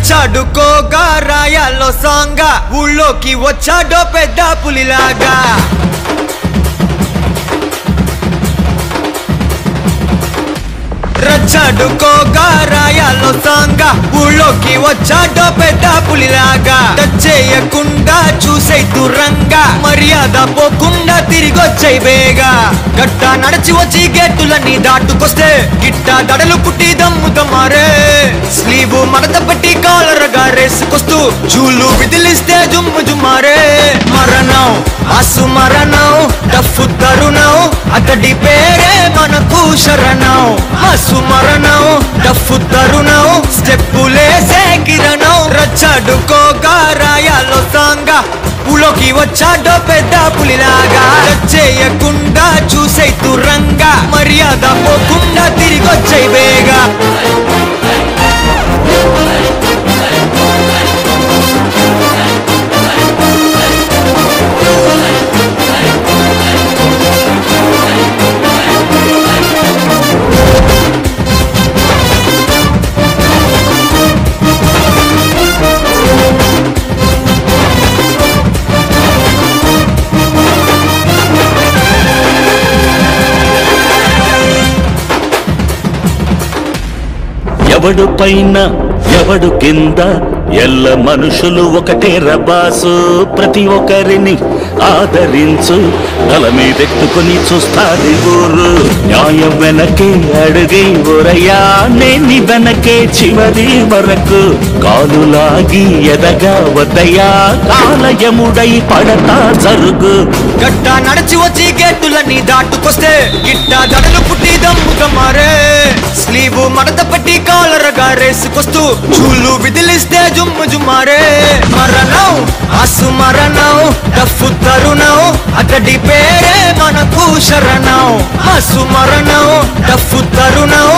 రచ్చాడుకోగా రాయాలో సాంగా. ఊళ్ళోకి వచ్చాడో పెద్ద పులిలాగా. రచ్చాడుకోగా రాయాలో సాంగా. ఊళ్ళోకి వచ్చాడో పెద్ద పులిలాగా. టచ్ చేయకుండా చూసే దూరంగా మర్యాద పోకుండా తిరిగొచ్చే వేగా గట్ట నడిచి వచ్చి గేటులన్నీ దాటుకొస్తే దడలు పుట్టి దమ్ముత మారే స్లీవ్ మడత పెట్టి కాలరగా రేసుకొస్తూ జూలు విదిలిస్తే జుమ్ము జుమ్మారే. మరణం అసు మరణం డఫు తరుణం అతడి పేరే మనకు శరణం. అసు మరణం డఫు తరుణం స్టెప్పులేసే కిరణం. రచ్చడుకోగా రాయాలో సాంగా పులోకి వచ్చాడో పెద్ద పులిలాగా. చేయకుండా చూసే తురంగా మర్యాద పోకుండా తిరిగొచ్చే ఎవడు పైన ఎవడు కింద ఎల్ల మనుషులు ఒకటే రబాసు. ప్రతి ఒక్కరిని ఆదరించు తల మీదెత్తుకుని చూస్తాది ఊరు. న్యాయం వెనకే అడుగి ఊరయ్యా నేని వెనకే చివరి వరకు. కాలులాగి ఎదగా వద్దయ్యా కాలయముడై పడతా జరుగు. గట్ట నడిచి వచ్చి గేటులన్నీ దాటుకొస్తే గిట్ట దడలు పుట్టి దమ్ముగా మారే. స్లీవ్ మడత పెట్టి కాలర్గా రేసుకొస్తూ చూలు విదిలిస్తే జుమ్ము జుమారే మరణం అసు మరణం డఫ్ తరుణం అతడి పేరే మనకు శరణం. అసు మరణం డఫ్ తరుణం